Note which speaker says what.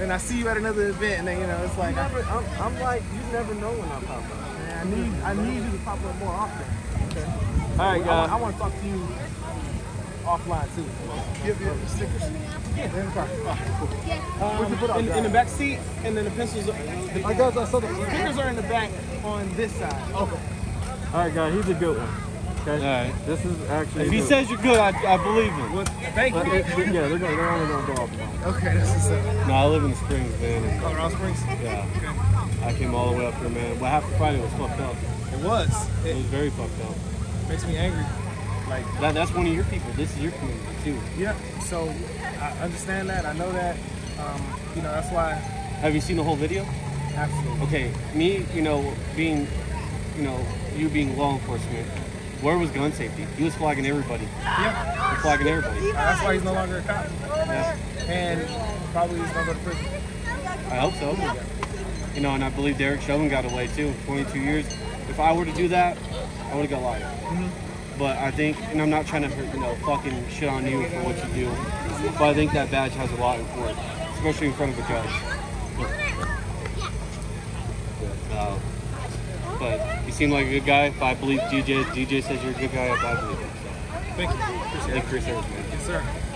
Speaker 1: and I see you at another event, and then you know it's like, I,
Speaker 2: Never, I'm, I'm like, you never know when I pop up.
Speaker 1: man, I need I need you to pop up more often. Okay.
Speaker 2: All right,
Speaker 1: I,
Speaker 2: guys.
Speaker 1: I want to talk to you offline too. Give you the stickers. Yeah, in the car. Um,
Speaker 2: Where'd you put our
Speaker 1: in, in the back seat, and then the pencils. Are, the,
Speaker 2: I got that. So the,
Speaker 1: stickers are in the back on this side. Okay.
Speaker 2: all right, guys. He's a good one. Okay.
Speaker 3: All right.
Speaker 2: This is actually.
Speaker 3: If he
Speaker 2: good.
Speaker 3: says you're good, I, I believe him.
Speaker 1: Well, thank you.
Speaker 2: it, yeah, they're, gonna, they're only gonna go off. now.
Speaker 1: Okay, this is uh,
Speaker 3: No, I live in the Springs, man. and,
Speaker 1: Colorado Springs.
Speaker 3: yeah. Okay. I came all the way up here, man. What happened Friday was fucked up.
Speaker 1: It was.
Speaker 3: It
Speaker 1: It
Speaker 3: was very fucked up.
Speaker 1: makes me angry. Like,
Speaker 3: That, that's one of your people. This is your community, too.
Speaker 1: yeah. So I understand that. I know that. Um, you know, that's why.
Speaker 3: Have you seen the whole video?
Speaker 1: Absolutely.
Speaker 3: Okay, me, you know, being, you know, you being law enforcement, where was gun safety? He was flagging everybody.
Speaker 1: Yeah.
Speaker 3: He was flagging everybody.
Speaker 1: Uh, that's why he's no longer a cop,
Speaker 3: Yeah.
Speaker 1: and probably he's gonna go to prison.
Speaker 3: I hope so. You know, and I believe Derek Chauvin got away too, 22 years. If I were to do that, I would have got life. But I think, and I'm not trying to, you know, fucking shit on you for what you do, but I think that badge has a lot in court, especially in front of a judge. Uh, but you seem like a good guy. If I believe DJ, DJ says you're a good guy, if I believe him. So,
Speaker 1: Thank you. Appreciate
Speaker 3: thank you for your service, man.
Speaker 1: Yes, sir.